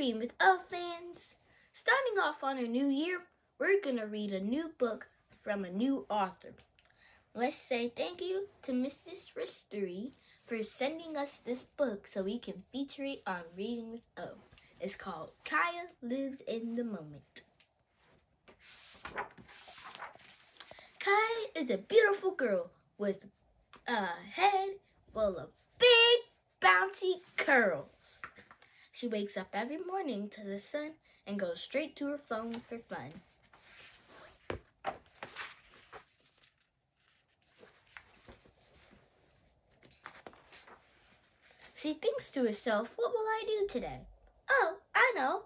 Reading with Elf fans. Starting off on a new year, we're gonna read a new book from a new author. Let's say thank you to Mrs. Ristery for sending us this book so we can feature it on Reading with O. It's called Kya Lives in the Moment. Kya is a beautiful girl with a head full of big bouncy curls. She wakes up every morning to the sun and goes straight to her phone for fun. She thinks to herself, what will I do today? Oh, I know.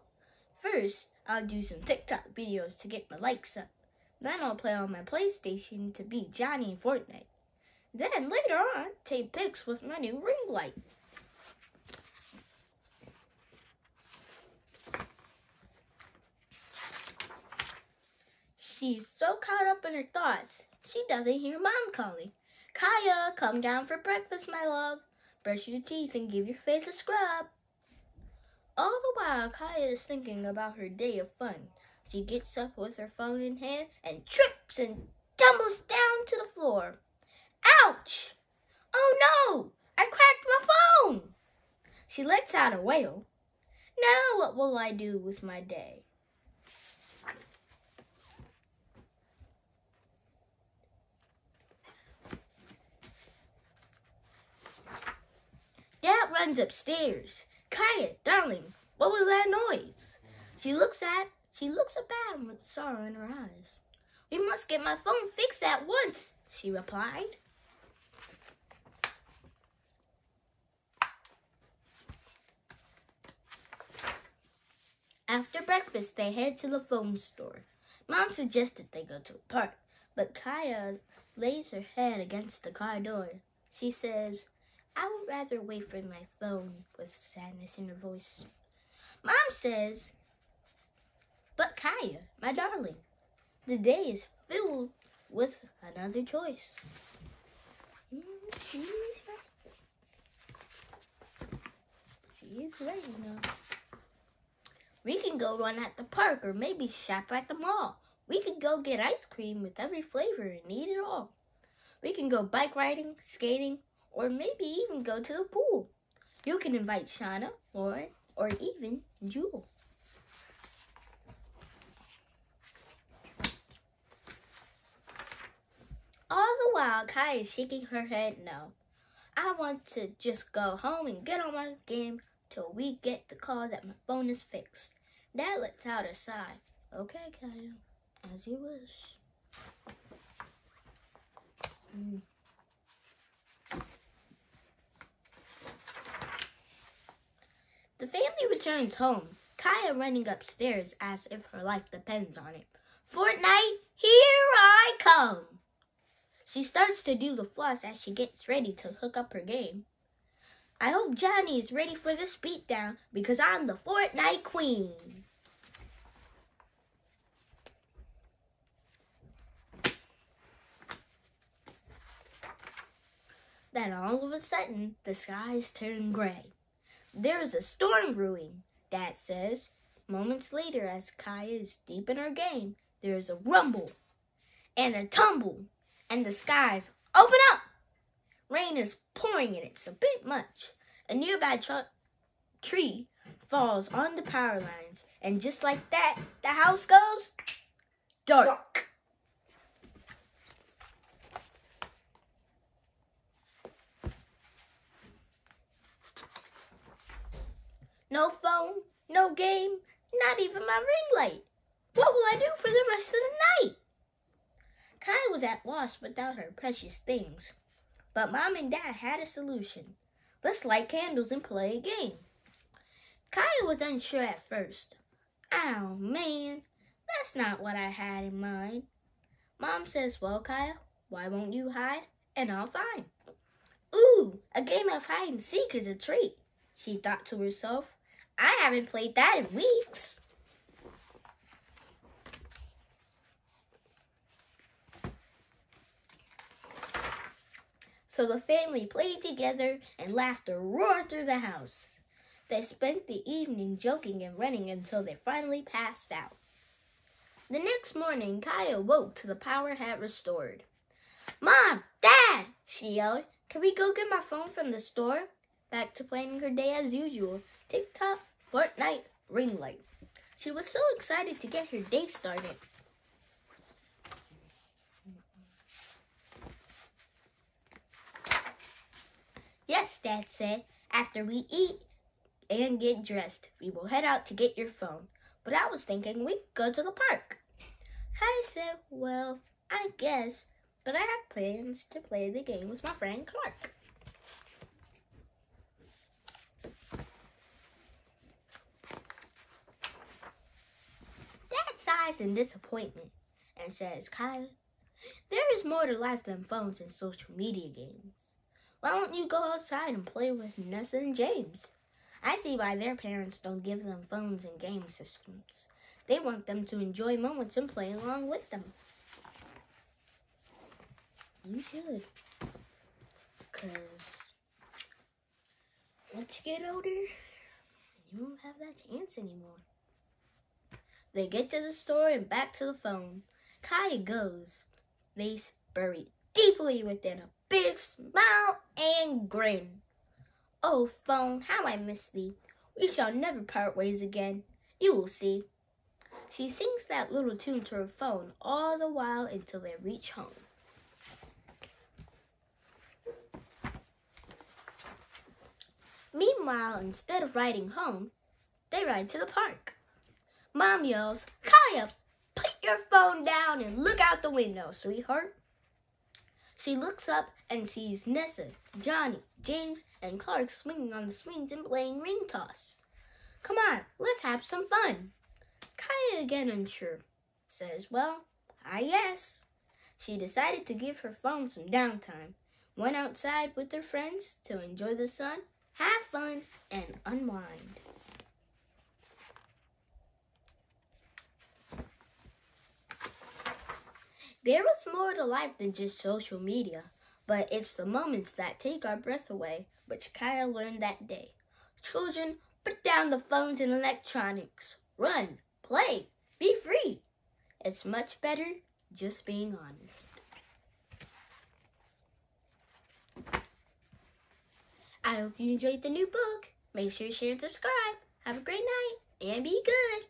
First, I'll do some TikTok videos to get my likes up. Then I'll play on my PlayStation to beat Johnny in Fortnite. Then later on, take pics with my new ring light. She's so caught up in her thoughts, she doesn't hear mom calling. Kya, come down for breakfast, my love. Brush your teeth and give your face a scrub. All the while, Kya is thinking about her day of fun. She gets up with her phone in hand and trips and tumbles down to the floor. Ouch! Oh no! I cracked my phone! She lets out a wail. Now what will I do with my day? Dad runs upstairs. Kya, darling, what was that noise? She looks at she looks at him with sorrow in her eyes. We must get my phone fixed at once, she replied. After breakfast, they head to the phone store. Mom suggested they go to a park, but Kya lays her head against the car door. She says, I would rather wait for my phone with sadness in her voice. Mom says, But Kya, my darling, the day is filled with another choice. She is right. She is right, know. We can go run at the park or maybe shop at the mall. We could go get ice cream with every flavor and eat it all. We can go bike riding, skating, or maybe even go to the pool. You can invite Shauna, Lauren, or even Jewel. All the while, Kya is shaking her head no. I want to just go home and get on my game till we get the call that my phone is fixed. Dad lets out a sigh. Okay, Kya, as you wish. Mm. Family returns home, Kya running upstairs as if her life depends on it. Fortnite, here I come! She starts to do the floss as she gets ready to hook up her game. I hope Johnny is ready for this beatdown because I'm the Fortnite Queen. Then all of a sudden, the skies turn gray. There is a storm brewing, Dad says. Moments later, as Kya is deep in her game, there is a rumble and a tumble, and the skies open up. Rain is pouring and it's a bit much. A nearby tr- tree falls on the power lines, and just like that, the house goes dark. dark. No phone, no game, not even my ring light. What will I do for the rest of the night? Kya was at loss without her precious things. But Mom and Dad had a solution. Let's light candles and play a game. Kya was unsure at first. Oh man, that's not what I had in mind. Mom says, Well, Kya, why won't you hide? And I'll find. Ooh, a game of hide and seek is a treat, she thought to herself. I haven't played that in weeks. So the family played together and laughter roared through the house. They spent the evening joking and running until they finally passed out. The next morning, Kya woke to the power had restored. Mom, Dad, she yelled, can we go get my phone from the store? Back to planning her day as usual. TikTok, Fortnite, ring light. She was so excited to get her day started. Yes, Dad said. After we eat and get dressed, we will head out to get your phone. But I was thinking we'd go to the park. Kya said, Well, I guess, but I have plans to play the game with my friend Clark. Dad sighs in disappointment and says, Kyle, there is more to life than phones and social media games. Why don't you go outside and play with Nessa and James? I see why their parents don't give them phones and game systems. They want them to enjoy moments and play along with them. You should. Because once you get older, you won't have that chance anymore. They get to the store and back to the phone. Kya goes, face buried deeply within a big smile and grin. Oh, phone, how I miss thee. We shall never part ways again. You will see. She sings that little tune to her phone all the while until they reach home. Meanwhile, instead of riding home, they ride to the park. Mom yells, Kya, put your phone down and look out the window, sweetheart. She looks up and sees Nessa, Johnny, James, and Clark swinging on the swings and playing ring toss. Come on, let's have some fun. Kya, again unsure, says, Well, I guess. She decided to give her phone some downtime, went outside with her friends to enjoy the sun, have fun, and unwind. There is more to life than just social media, but it's the moments that take our breath away, which Kya learned that day. Children, put down the phones and electronics. Run, play, be free. It's much better just being honest. I hope you enjoyed the new book. Make sure you share and subscribe. Have a great night and be good.